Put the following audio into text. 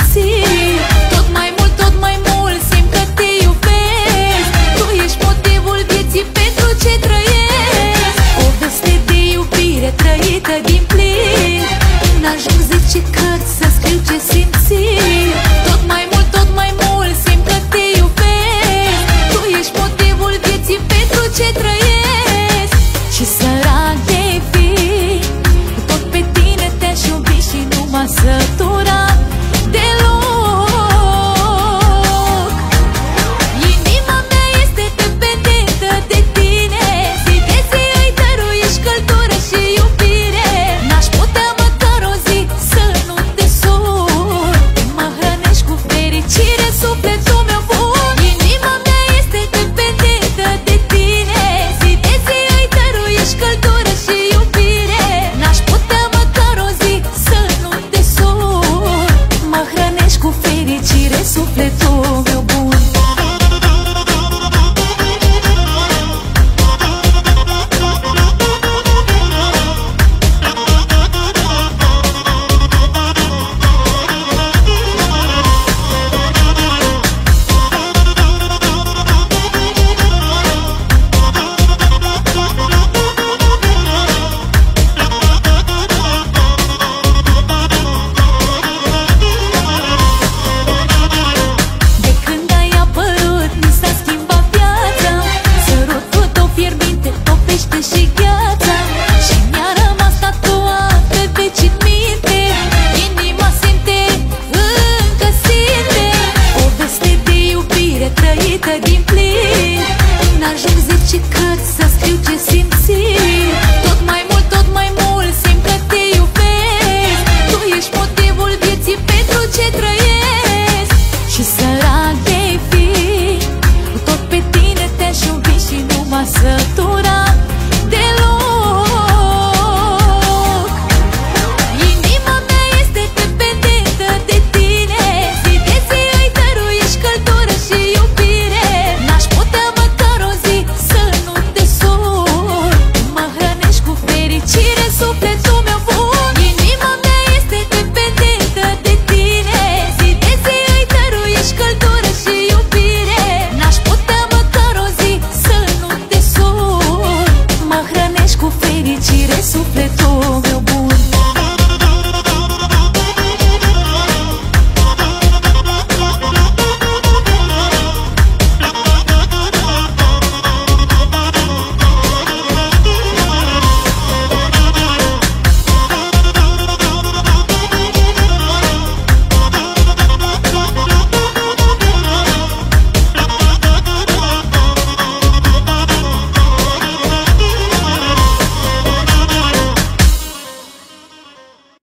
sin trăită din plin. N-ajung zice că